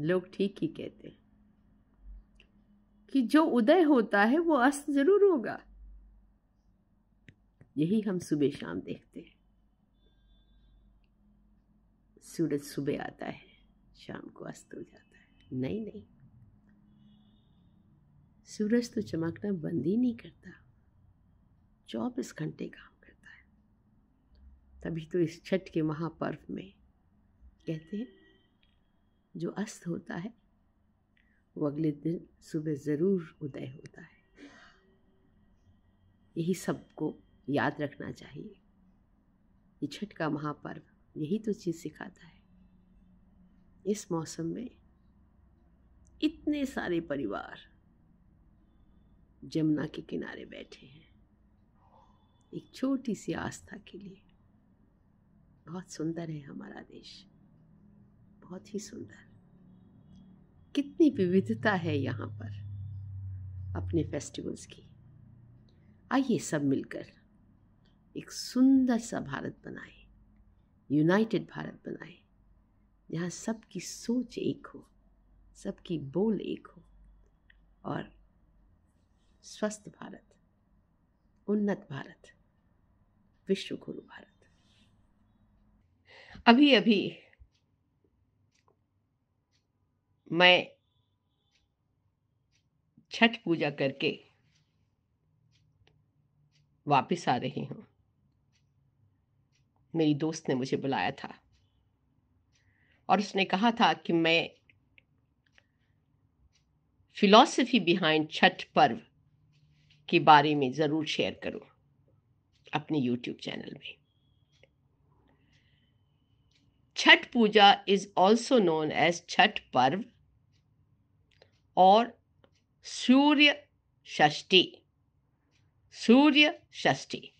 लोग ठीक ही कहते हैं कि जो उदय होता है वो अस्त ज़रूर होगा। यही हम सुबह शाम देखते हैं। सूरज सुबह आता है, शाम को अस्त हो जाता है। नहीं नहीं। सूरज तो चमकना बंद ही नहीं करता। चौबीस घंटे काम करता है। तभी तो इस छठ के महापर्व में कहते हैं जो अस्त होता है, वो अगले दिन सुबह ज़रूर उदय होता है। यही सबको याद रखना चाहिए। ये छठ का महापर्व यही तो चीज़ सिखाता है। इस मौसम में इतने सारे परिवार जमुना के किनारे बैठे हैं। एक छोटी सी आस्था के लिए। बहुत सुंदर है हमारा देश। बहुत ही सुंदर। कितनी विविधता है यहाँ पर अपने फेस्टिवल्स की। आइए सब मिलकर एक सुंदर सा भारत बनाए यूनाइटेड भारत बनाए, जहाँ सबकी सोच एक हो, सबकी बोल एक हो और स्वस्थ भारत, उन्नत भारत विश्व गुरु भारत। अभी अभी मैं छठ पूजा करके वापस आ रही हूँ। मेरी दोस्त ने मुझे बुलाया था और उसने कहा था कि मैं फिलॉसफी बिहाइंड छठ पर्व के बारे में ज़रूर शेयर करूँ अपने यूट्यूब चैनल में। Chhath Puja is also known as Chhath Parv और Surya Shashthi Surya Shashthi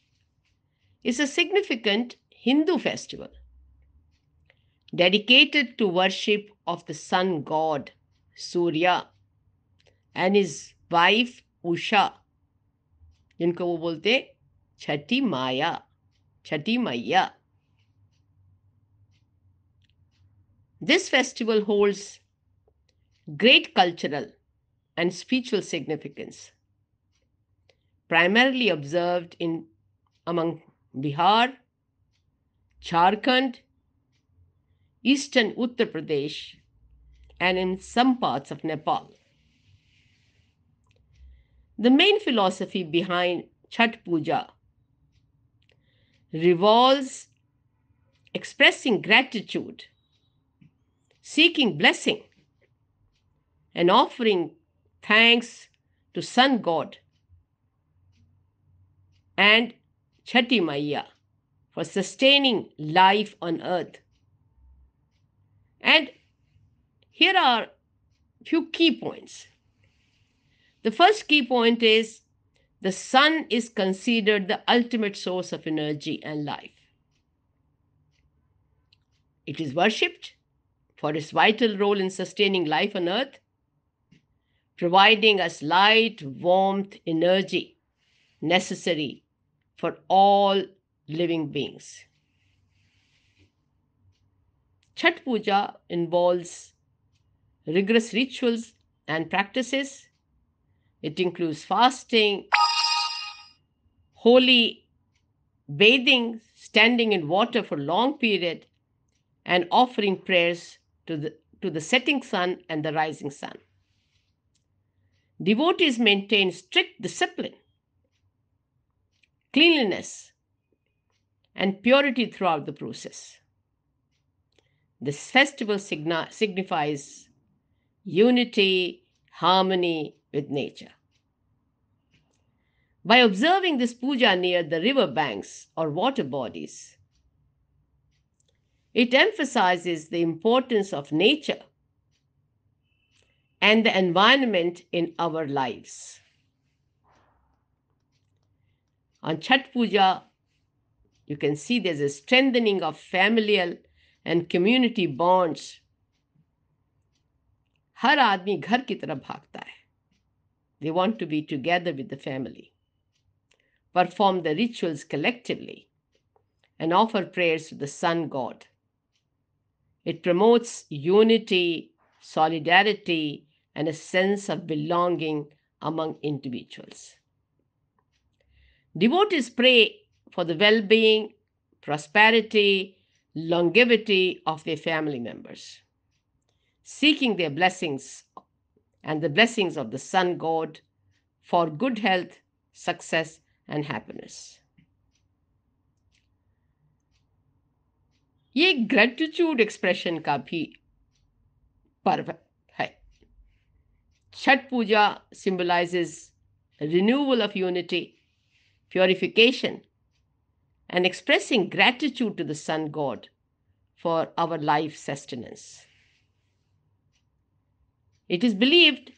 is a significant Hindu festival dedicated to worship of the sun god Surya and his wife Usha जिनको वो बोलते छठी माया छठी मैया This festival holds great cultural and spiritual significance, primarily observed in among Bihar, Jharkhand, eastern Uttar Pradesh, and in some parts of Nepal. The main philosophy behind Chhath Puja revolves expressing gratitude, seeking blessing, and offering thanks to Sun God and Chhathi Maya for sustaining life on earth. And here are few key points. The first key point is the sun is considered the ultimate source of energy and life. It is worshipped for its vital role in sustaining life on earth providing us light, warmth, energy necessary for all living beings. Chhath Puja involves rigorous rituals and practices. It includes fasting, holy bathing, standing in water for a long period, and offering prayers to the, to the setting sun and the rising sun. Devotees maintain strict discipline, cleanliness, and purity throughout the process. This festival signifies unity, harmony with nature. By observing this puja near the river banks or water bodies, it emphasizes the importance of nature and the environment in our lives. On Chhath Puja, you can see there's a strengthening of familial and community bonds. Har aadmi ghar ki taraf bhagta hai. They want to be together with the family, perform the rituals collectively, and offer prayers to the sun god. It promotes unity, solidarity, and a sense of belonging among individuals. Devotees pray for the well being, prosperity, longevity of their family members, seeking their blessings and the blessings of the Sun God for good health, success, and happiness. ये gratitude expression का भी पर्व है Chhath Puja symbolizes renewal of unity, purification, and expressing gratitude to the Sun God for our life sustenance. It is believed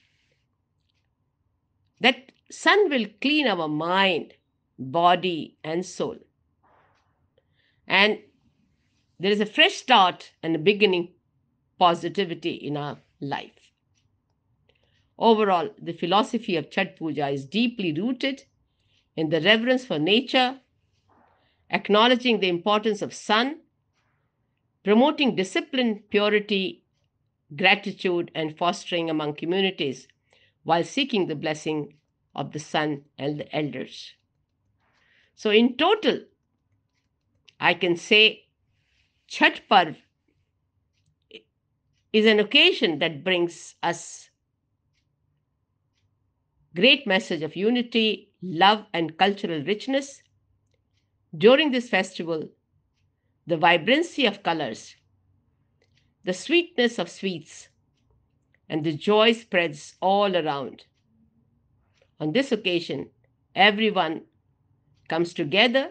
that sun will clean our mind, body, and soul. And there is a fresh start and a beginning positivity in our life. Overall, the philosophy of Chhath Puja is deeply rooted in the reverence for nature, acknowledging the importance of sun, promoting discipline, purity, gratitude, and fostering among communities while seeking the blessing of the sun and the elders. So, in total, I can say Chhath Parv is an occasion that brings us great message of unity, love, and cultural richness. During this festival, the vibrancy of colors, the sweetness of sweets, and the joy spreads all around. On this occasion, everyone comes together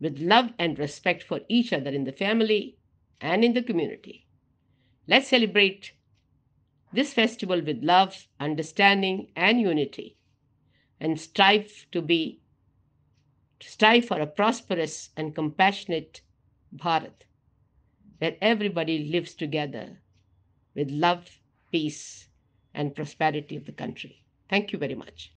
with love and respect for each other in the family and in the community. Let's celebrate this festival with love, understanding, and unity, and strive to be strive for a prosperous and compassionate Bharat, where everybody lives together with love, peace, and prosperity of the country. Thank you very much.